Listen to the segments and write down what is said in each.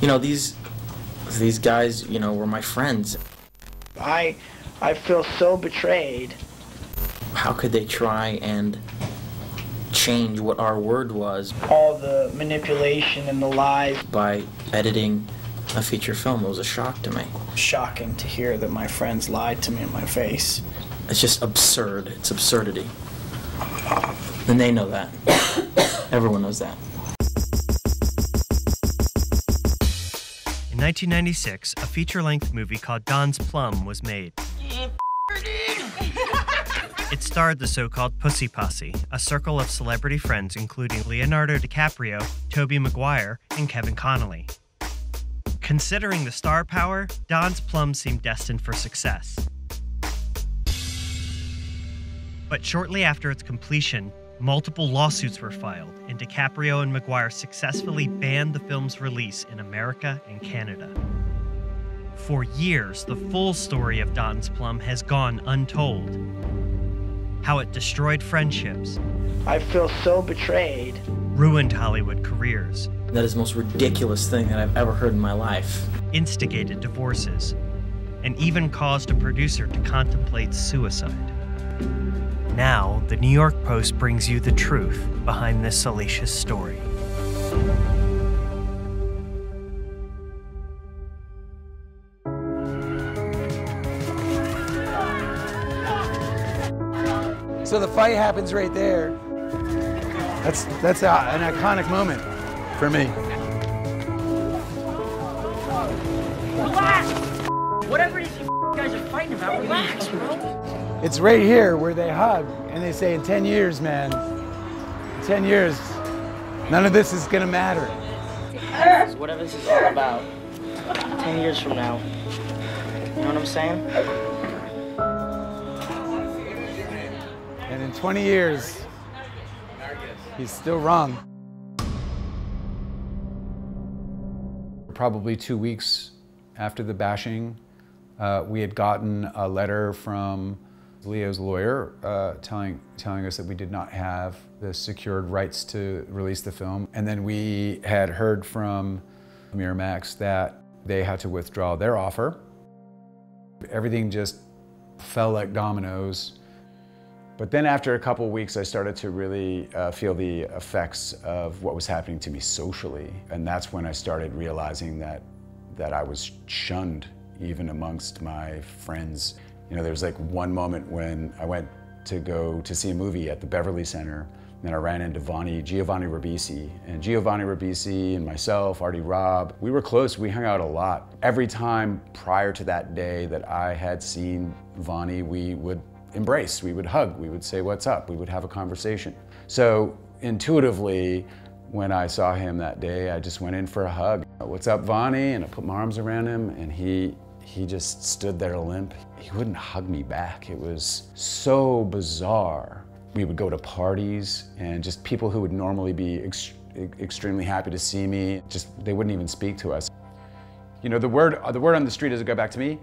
You know, these these guys, you know, were my friends. I, I feel so betrayed. How could they try and change what our word was All the manipulation and the lies. by editing a feature film? It was a shock to me. Shocking to hear that my friends lied to me in my face. It's just absurd. It's absurdity. And they know that. Everyone knows that. In 1996, a feature length movie called Don's Plum was made. It starred the so called Pussy Posse, a circle of celebrity friends including Leonardo DiCaprio, Tobey Maguire, and Kevin Connolly. Considering the star power, Don's Plum seemed destined for success. But shortly after its completion, multiple lawsuits were filed, and DiCaprio and Maguire successfully banned the film's release in America and Canada. For years, the full story of Don's Plum has gone untold. How it destroyed friendships, I feel so betrayed. ruined Hollywood careers, That is the most ridiculous thing that I've ever heard in my life. instigated divorces, and even caused a producer to contemplate suicide. Now, the New York Post brings you the truth behind this salacious story. So the fight happens right there. That's that's a, an iconic moment for me. It's right here where they hug and they say, in 10 years, man, 10 years, none of this is gonna matter. Whatever this is all about, 10 years from now, you know what I'm saying? And in 20 years, he's still wrong. Probably two weeks after the bashing, uh, we had gotten a letter from Leo's lawyer uh, telling, telling us that we did not have the secured rights to release the film. And then we had heard from Miramax that they had to withdraw their offer. Everything just fell like dominoes. But then after a couple weeks, I started to really uh, feel the effects of what was happening to me socially. And that's when I started realizing that, that I was shunned even amongst my friends. You know, there was like one moment when I went to go to see a movie at the Beverly Center and I ran into Vani, Giovanni Ribisi. And Giovanni Ribisi and myself, RD Robb, we were close, we hung out a lot. Every time prior to that day that I had seen Vani, we would embrace, we would hug, we would say, what's up? We would have a conversation. So intuitively, when I saw him that day, I just went in for a hug. What's up, Vani? And I put my arms around him and he, he just stood there limp. He wouldn't hug me back. It was so bizarre. We would go to parties and just people who would normally be ex extremely happy to see me, just they wouldn't even speak to us. You know, the word, the word on the street doesn't go back to me.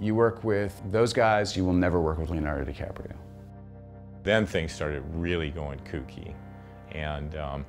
You work with those guys, you will never work with Leonardo DiCaprio. Then things started really going kooky. And, um,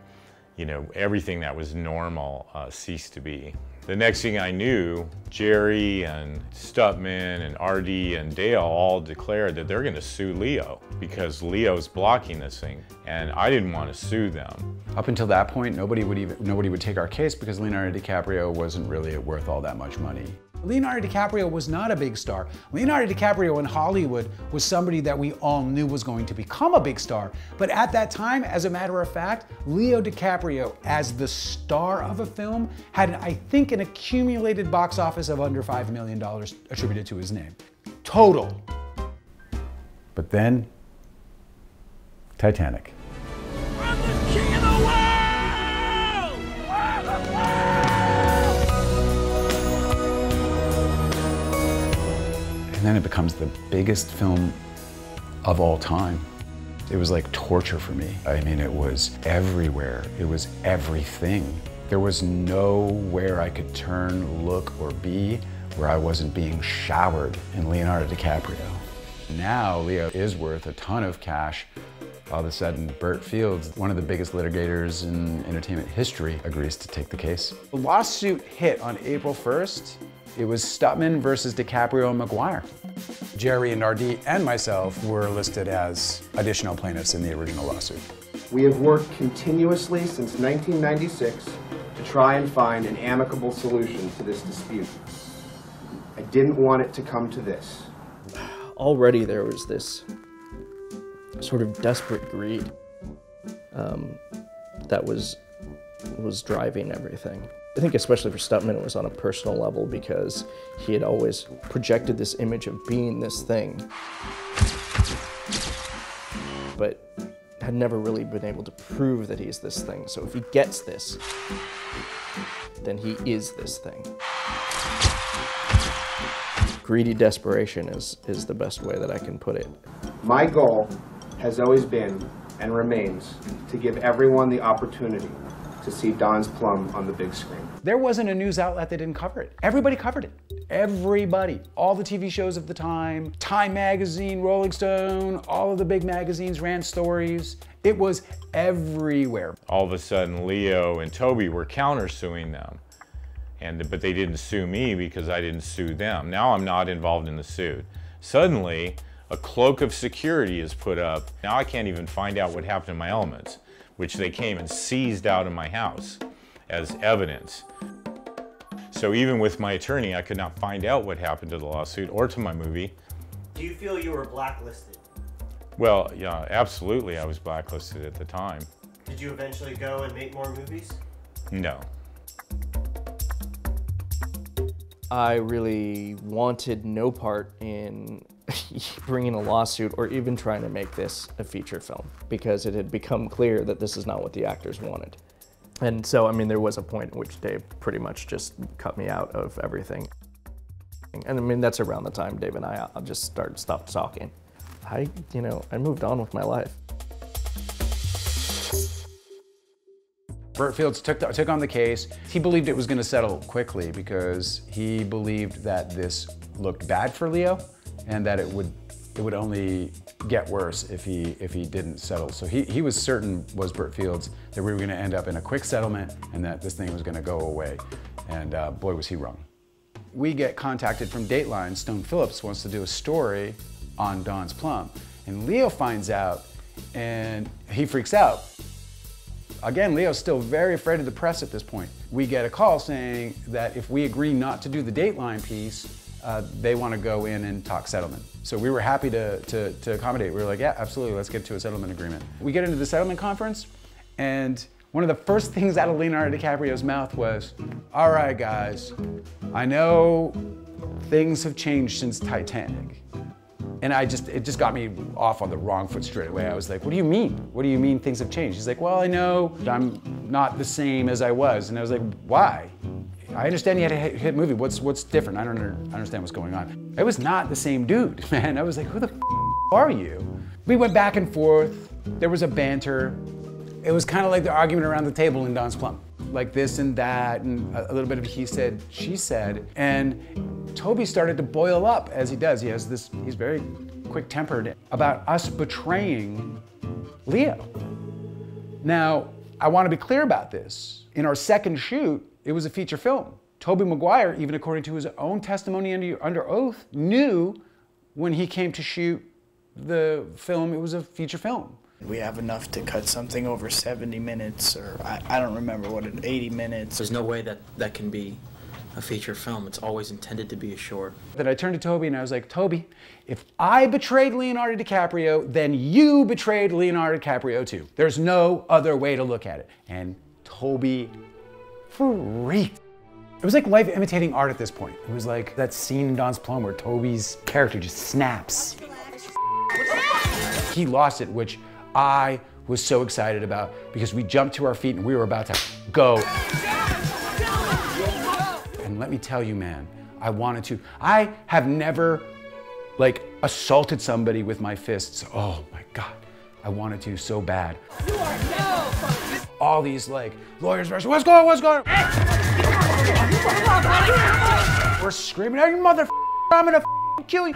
you know, everything that was normal uh, ceased to be. The next thing I knew, Jerry and Stutman and RD and Dale all declared that they're going to sue Leo because Leo's blocking this thing. And I didn't want to sue them. Up until that point, nobody would even nobody would take our case because Leonardo DiCaprio wasn't really worth all that much money. Leonardo DiCaprio was not a big star. Leonardo DiCaprio in Hollywood was somebody that we all knew was going to become a big star. But at that time, as a matter of fact, Leo DiCaprio as the star of a film had, I think, an accumulated box office of under $5 million attributed to his name. Total. But then, Titanic. And then it becomes the biggest film of all time. It was like torture for me. I mean, it was everywhere. It was everything. There was nowhere I could turn, look, or be where I wasn't being showered in Leonardo DiCaprio. Now, Leo is worth a ton of cash, All of a sudden, Bert Fields, one of the biggest litigators in entertainment history, agrees to take the case. The lawsuit hit on April 1st. It was Stutman versus DiCaprio and Maguire. Jerry and RD and myself were listed as additional plaintiffs in the original lawsuit. We have worked continuously since 1996 to try and find an amicable solution to this dispute. I didn't want it to come to this. Already there was this sort of desperate greed um, that was was driving everything. I think especially for Stutman, it was on a personal level because he had always projected this image of being this thing, but had never really been able to prove that he's this thing. So if he gets this, then he is this thing. Greedy desperation is, is the best way that I can put it. My goal has always been and remains to give everyone the opportunity to see Don's Plum on the big screen. There wasn't a news outlet that didn't cover it. Everybody covered it. Everybody. All the TV shows of the time, Time Magazine, Rolling Stone, all of the big magazines ran stories. It was everywhere. All of a sudden, Leo and Tobey were countersuing them. And, but they didn't sue me because I didn't sue them. Now I'm not involved in the suit. Suddenly, a cloak of security is put up. Now I can't even find out what happened to my elements, which they came and seized out of my house as evidence. So even with my attorney, I could not find out what happened to the lawsuit or to my movie. Do you feel you were blacklisted? Well, yeah, absolutely, I was blacklisted at the time. Did you eventually go and make more movies? No. I really wanted no part in bringing a lawsuit or even trying to make this a feature film because it had become clear that this is not what the actors wanted. And so, I mean, there was a point in which Dave pretty much just cut me out of everything. And I mean, that's around the time Dave and I uh, just started, stopped talking. I, you know, I moved on with my life. Bert Fields took, the, took on the case. He believed it was going to settle quickly because he believed that this looked bad for Leo and that it would it would only get worse if he if he didn't settle. So he, he was certain, was Bert Fields, that we were going to end up in a quick settlement and that this thing was going to go away. And uh, boy, was he wrong. We get contacted from Dateline. Stone Phillips wants to do a story on Don's Plum. And Leo finds out and he freaks out. Again, Leo's still very afraid of the press at this point. We get a call saying that if we agree not to do the Dateline piece, uh, they want to go in and talk settlement. So we were happy to, to, to accommodate. We were like, yeah, absolutely, let's get to a settlement agreement. We get into the settlement conference, and one of the first things out of Leonardo DiCaprio's mouth was, all right, guys, I know things have changed since Titanic. And I just, it just got me off on the wrong foot straight away. I was like, what do you mean? What do you mean things have changed? He's like, well, I know I'm not the same as I was. And I was like, why? I understand you had a hit movie. What's what's different? I don't understand what's going on. It was not the same dude, man. I was like, who the are you? We went back and forth. There was a banter. It was kind of like the argument around the table in Don's Plum, like this and that, and a little bit of he said, she said, and Tobey started to boil up as he does. He has this. He's very quick-tempered about us betraying Leo. Now, I want to be clear about this. In our second shoot, it was a feature film. Tobey Maguire, even according to his own testimony under, under oath, knew when he came to shoot the film, it was a feature film. We have enough to cut something over 70 minutes, or I, I don't remember what it, 80 minutes. There's no way that that can be a feature film. It's always intended to be a short. Then I turned to Tobey and I was like, Tobey, if I betrayed Leonardo DiCaprio, then you betrayed Leonardo DiCaprio too. There's no other way to look at it. And Tobey freaked. It was like life imitating art at this point. It was like that scene in Don's Plum where Tobey's character just snaps. He lost it, which I was so excited about because we jumped to our feet and we were about to go. And let me tell you, man, I wanted to. I have never like assaulted somebody with my fists. Oh my God. I wanted to so bad. All these like lawyers versus what's going on, what's going on? We're screaming at you mother I'm gonna kill you.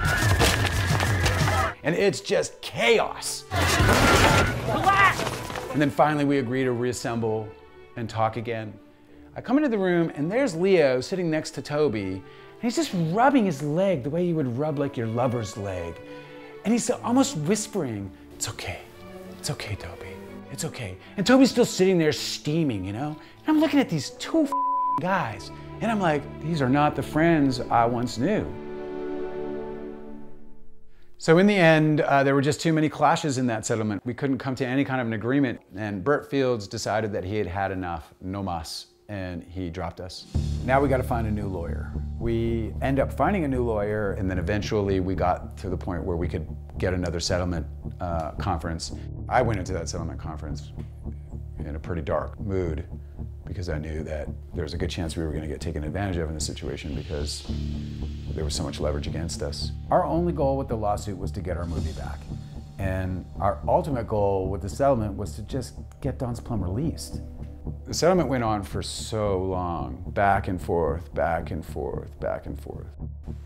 And it's just chaos. And then finally, we agree to reassemble and talk again. I come into the room, and there's Leo sitting next to Tobey, and he's just rubbing his leg the way you would rub like your lover's leg. And he's almost whispering, It's okay. It's okay, Tobey. It's okay. And Tobey's still sitting there steaming, you know? And I'm looking at these two guys, and I'm like, These are not the friends I once knew. So in the end, uh, there were just too many clashes in that settlement. We couldn't come to any kind of an agreement, and Bert Fields decided that he had had enough, no mas, and he dropped us. Now we got to find a new lawyer. We end up finding a new lawyer, and then eventually we got to the point where we could get another settlement uh, conference. I went into that settlement conference in a pretty dark mood because I knew that there was a good chance we were going to get taken advantage of in this situation because there was so much leverage against us. Our only goal with the lawsuit was to get our movie back. And our ultimate goal with the settlement was to just get Don's Plum released. The settlement went on for so long, back and forth, back and forth, back and forth.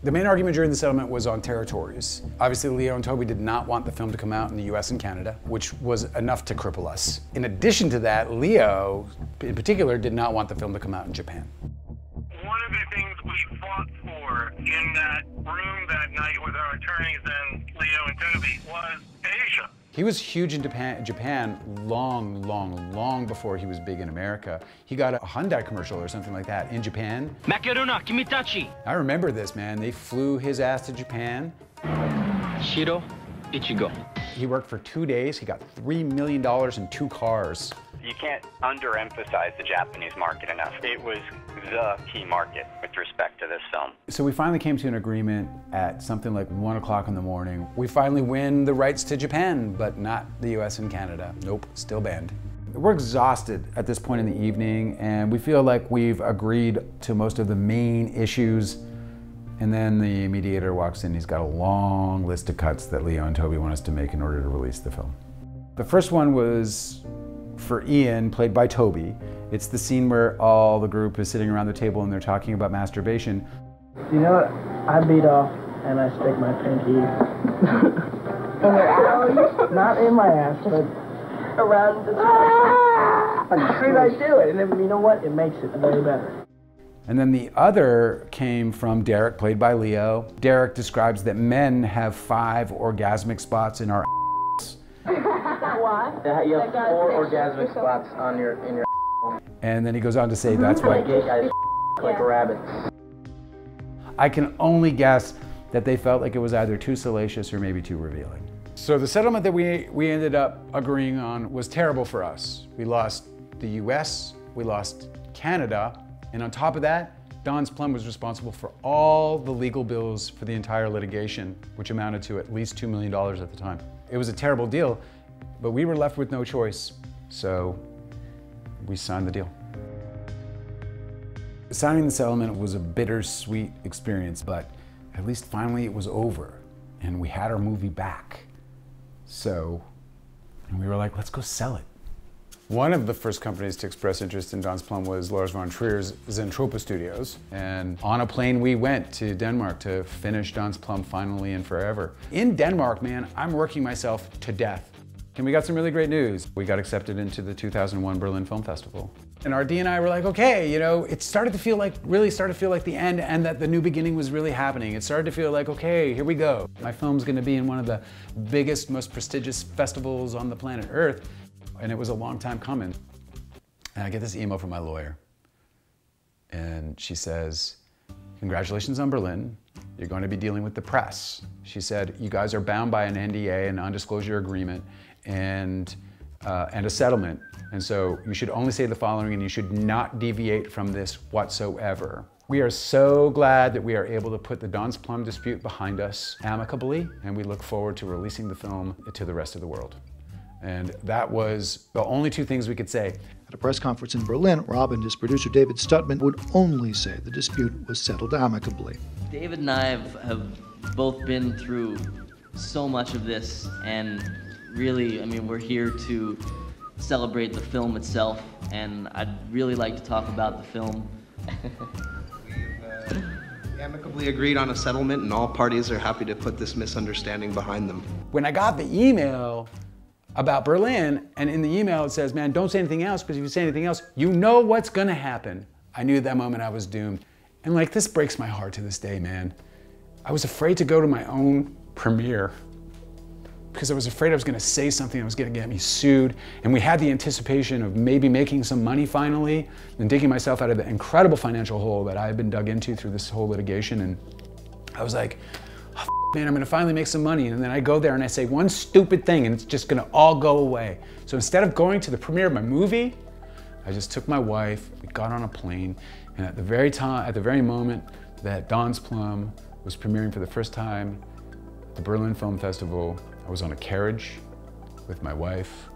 The main argument during the settlement was on territories. Obviously, Leo and Tobey did not want the film to come out in the US and Canada, which was enough to cripple us. In addition to that, Leo, in particular, did not want the film to come out in Japan. One of the things we fought for in that room that night with our attorneys and Leo and Tobey was Asia. He was huge in Japan, Japan long, long, long before he was big in America. He got a Hyundai commercial or something like that in Japan. Makaruna, Kimitachi. I remember this, man. They flew his ass to Japan. Shiro, Ichigo. He worked for two days. He got $3 million in two cars. You can't underemphasize the Japanese market enough. It was the key market with respect to this film. So we finally came to an agreement at something like one o'clock in the morning. We finally win the rights to Japan, but not the US and Canada. Nope, still banned. We're exhausted at this point in the evening, and we feel like we've agreed to most of the main issues. And then the mediator walks in. He's got a long list of cuts that Leo and Tobey want us to make in order to release the film. The first one was for Ian, played by Tobey. It's the scene where all the group is sitting around the table and they're talking about masturbation. You know what? I beat off and I stick my pinky in your ass. Not in my ass, but around the. Ah! and I do it, and then, you know what? It makes it way better. And then the other came from Derek, played by Leo. Derek describes that men have five orgasmic spots in our Why? You have four orgasmic spots on your in your. And then he goes on to say that's why gay guys like rabbits. I can only guess that they felt like it was either too salacious or maybe too revealing. So the settlement that we, we ended up agreeing on was terrible for us. We lost the US, we lost Canada, and on top of that, Don's Plum was responsible for all the legal bills for the entire litigation, which amounted to at least $2 million at the time. It was a terrible deal, but we were left with no choice, so we signed the deal. Signing the settlement was a bittersweet experience, but at least finally it was over and we had our movie back. So, and we were like, let's go sell it. One of the first companies to express interest in Don's Plum was Lars von Trier's Zentropa Studios. And on a plane we went to Denmark to finish Don's Plum finally and forever. In Denmark, man, I'm working myself to death. And we got some really great news. We got accepted into the 2001 Berlin Film Festival. And RD and I were like, okay, you know, it started to feel like, really started to feel like the end and that the new beginning was really happening. It started to feel like, okay, here we go. My film's gonna be in one of the biggest, most prestigious festivals on the planet Earth. And it was a long time coming. And I get this email from my lawyer. And she says, congratulations on Berlin. You're going to be dealing with the press. She said, you guys are bound by an NDA, a non-disclosure agreement, and, uh, and a settlement. And so you should only say the following and you should not deviate from this whatsoever. We are so glad that we are able to put the Don's Plum dispute behind us amicably, and we look forward to releasing the film to the rest of the world. And that was the only two things we could say. At a press conference in Berlin, Robb and his producer David Stutman would only say the dispute was settled amicably. David and I have, have both been through so much of this, and really, I mean, we're here to celebrate the film itself, and I'd really like to talk about the film. We've uh amicably agreed on a settlement, and all parties are happy to put this misunderstanding behind them. When I got the email, about Berlin. And in the email, it says, man, don't say anything else because if you say anything else, you know what's going to happen. I knew at that moment I was doomed. And like, this breaks my heart to this day, man. I was afraid to go to my own premiere because I was afraid I was going to say something that was going to get me sued. And we had the anticipation of maybe making some money finally and digging myself out of the incredible financial hole that I had been dug into through this whole litigation. And I was like, man, I'm to finally make some money. And then I go there and I say one stupid thing and it's just to all go away. So instead of going to the premiere of my movie, I just took my wife, we got on a plane, and at the very time, at the very moment that Don's Plum was premiering for the first time at the Berlin Film Festival, I was on a carriage with my wife.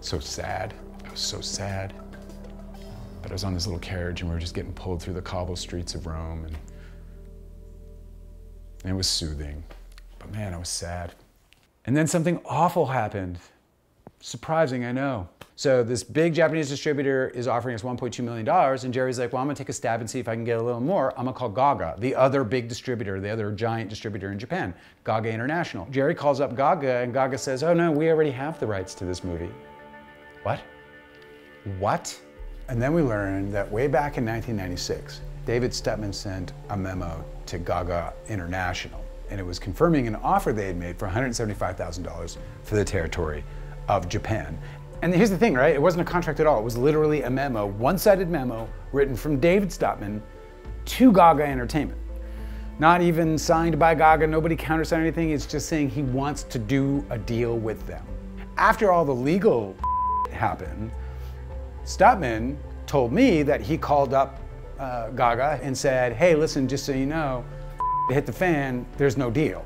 So sad. I was so sad. But I was on this little carriage and we were just getting pulled through the cobble streets of Rome and, and it was soothing. But man, I was sad. And then something awful happened. Surprising, I know. So this big Japanese distributor is offering us $1.2 million, and Jerry's like, well, I'm gonna take a stab and see if I can get a little more. I'm gonna call Gaga, the other big distributor, the other giant distributor in Japan, Gaga International. Jerry calls up Gaga, and Gaga says, oh no, we already have the rights to this movie. What? What? And then we learned that way back in 1996, David Stutman sent a memo to Gaga International, and it was confirming an offer they had made for $175,000 for the territory of Japan. And here's the thing, right? It wasn't a contract at all. It was literally a memo, one-sided memo written from David Stutman to Gaga Entertainment. Not even signed by Gaga, nobody countersigned anything. It's just saying he wants to do a deal with them. After all the legal happened, Stutman told me that he called up uh, Gaga and said, hey, listen, just so you know, hit the fan, there's no deal.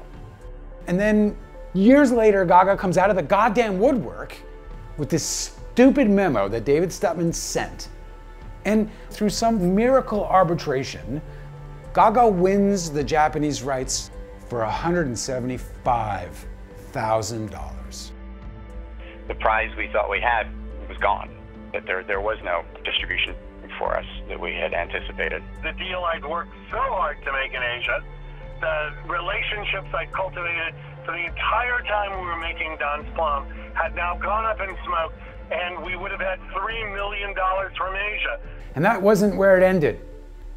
And then years later, Gaga comes out of the goddamn woodwork with this stupid memo that David Stutman sent. And through some miracle arbitration, Gaga wins the Japanese rights for $175,000. The prize we thought we had was gone. That there, there was no distribution for us that we had anticipated. The deal I'd worked so hard to make in Asia, the relationships I'd cultivated for the entire time we were making Don's Plum had now gone up in smoke, and we would have had $3 million from Asia. And that wasn't where it ended.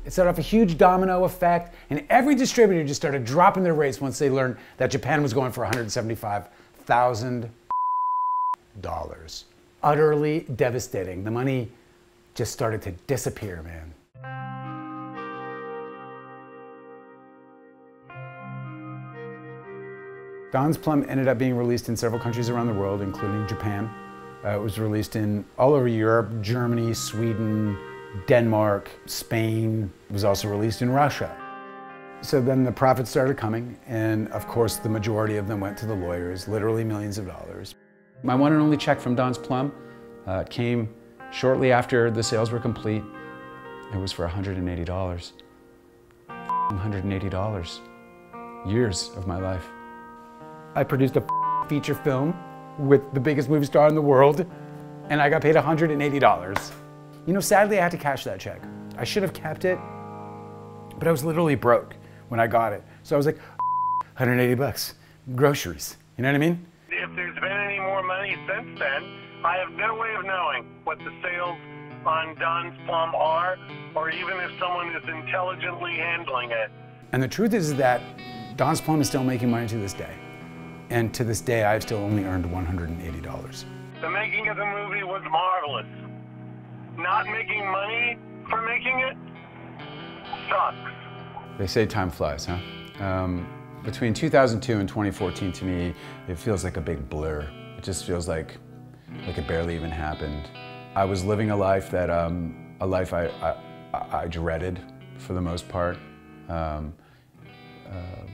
It set off a huge domino effect, and every distributor just started dropping their rates once they learned that Japan was going for $175,000. Utterly devastating. The money just started to disappear, man. Don's Plum ended up being released in several countries around the world, including Japan. Uh, it was released in all over Europe, Germany, Sweden, Denmark, Spain. It was also released in Russia. So then the profits started coming, and of course the majority of them went to the lawyers, literally millions of dollars. My one and only check from Don's Plum uh, came shortly after the sales were complete. It was for $180. $180. Years of my life. I produced a feature film with the biggest movie star in the world, and I got paid $180. You know, sadly, I had to cash that check. I should have kept it, but I was literally broke when I got it. So I was like, 180 bucks, groceries. You know what I mean? If there's been any more money since then, I have no way of knowing what the sales on Don's Plum are, or even if someone is intelligently handling it. And the truth is that Don's Plum is still making money to this day. And to this day, I've still only earned $180. The making of the movie was marvelous. Not making money for making it sucks. They say time flies, huh? Um, between 2002 and 2014, to me, it feels like a big blur. It just feels like, like it barely even happened. I was living a life that, um, a life I, I, I, dreaded for the most part. Um, uh,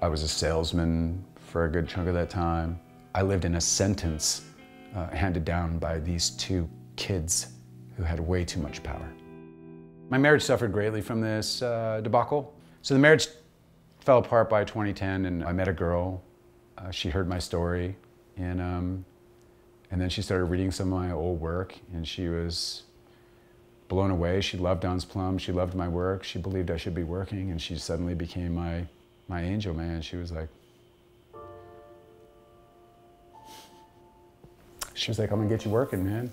I was a salesman for a good chunk of that time. I lived in a sentence uh, handed down by these two kids who had way too much power. My marriage suffered greatly from this uh, debacle. So the marriage fell apart by 2010 and I met a girl. Uh, she heard my story and, um, and then she started reading some of my old work, and she was blown away. She loved Don's Plum. She loved my work. She believed I should be working, and she suddenly became my, my angel, man. She was like, she was like, I'm gonna get you working, man.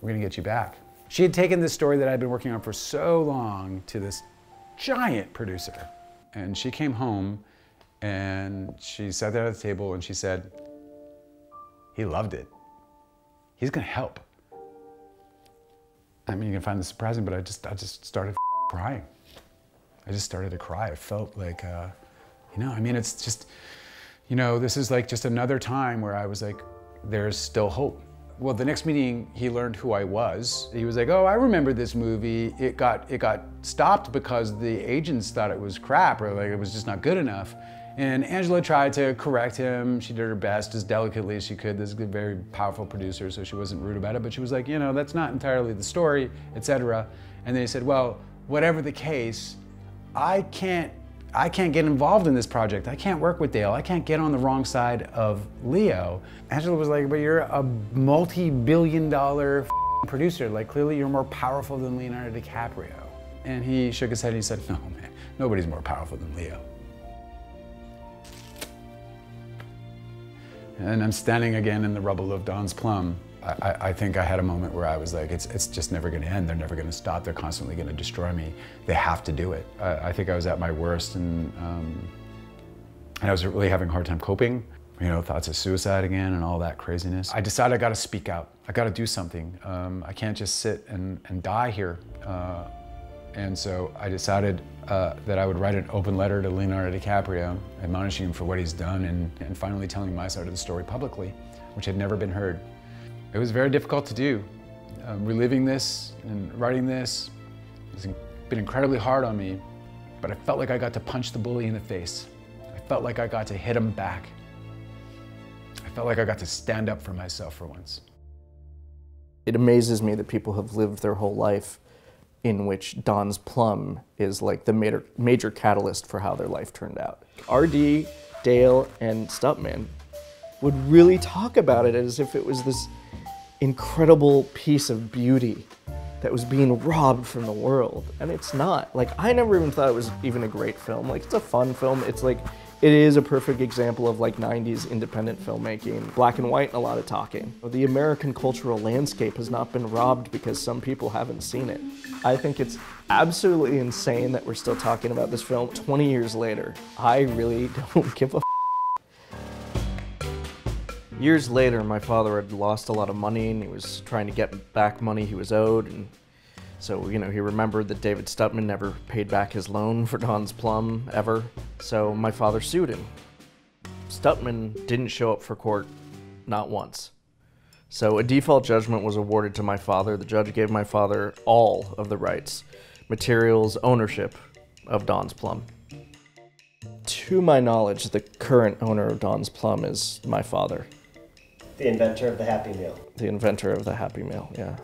We're gonna get you back. She had taken this story that I'd been working on for so long to this giant producer. And she came home and she sat there at the table and she said, he loved it. He's gonna help. I mean, you can find this surprising, but I just, I just started crying. I just started to cry. I felt like, uh, you know, I mean, it's just, you know, this is like just another time where I was like, there's still hope. Well, the next meeting, he learned who I was. He was like, "Oh, I remember this movie. It got it got stopped because the agents thought it was crap or like it was just not good enough." And Angela tried to correct him. She did her best as delicately as she could. This is a very powerful producer, so she wasn't rude about it. But she was like, "You know, that's not entirely the story, etc." And then he said, "Well, whatever the case, I can't I can't get involved in this project. I can't work with Dale. I can't get on the wrong side of Leo. Angela was like, but you're a multi-billion dollar producer. Like clearly you're more powerful than Leonardo DiCaprio. And he shook his head and he said, no man, nobody's more powerful than Leo. And I'm standing again in the rubble of Don's Plum. I, I, think I had a moment where I was like, it's, it's just never going to end. They're never going to stop. They're constantly going to destroy me. They have to do it. I, I think I was at my worst and, um, and I was really having a hard time coping. You know, thoughts of suicide again and all that craziness. I decided I got to speak out. I got to do something. Um, I can't just sit and, and die here. Uh, and so I decided uh, that I would write an open letter to Leonardo DiCaprio, admonishing him for what he's done and, and finally telling my side of the story publicly, which had never been heard. It was very difficult to do. Um, reliving this and writing this has been incredibly hard on me, but I felt like I got to punch the bully in the face. I felt like I got to hit him back. I felt like I got to stand up for myself for once. It amazes me that people have lived their whole life in which Don's Plum is like the major, major catalyst for how their life turned out. RD, Dale, and Stutman would really talk about it as if it was this incredible piece of beauty that was being robbed from the world. And it's not. Like, I never even thought it was even a great film. Like, it's a fun film. It's like, it is a perfect example of like 90s independent filmmaking, black and white and a lot of talking. The American cultural landscape has not been robbed because some people haven't seen it. I think it's absolutely insane that we're still talking about this film 20 years later. I really don't give a Years later, my father had lost a lot of money and he was trying to get back money he was owed. And so, you know, he remembered that David Stutman never paid back his loan for Don's Plum ever. So my father sued him. Stutman didn't show up for court, not once. So a default judgment was awarded to my father. The judge gave my father all of the rights, materials, ownership of Don's Plum. To my knowledge, the current owner of Don's Plum is my father. The inventor of the Happy Meal. The inventor of the Happy Meal, yeah.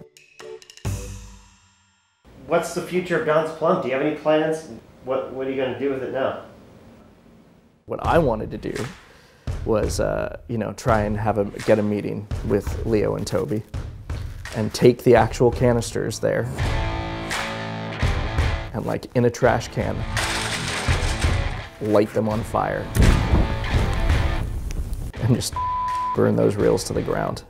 What's the future of Don's Plum? Do you have any plans? What What are you going to do with it now? What I wanted to do was, uh, you know, try and have a get a meeting with Leo and Tobey, and take the actual canisters there, and like in a trash can, light them on fire, and just burn those reels to the ground.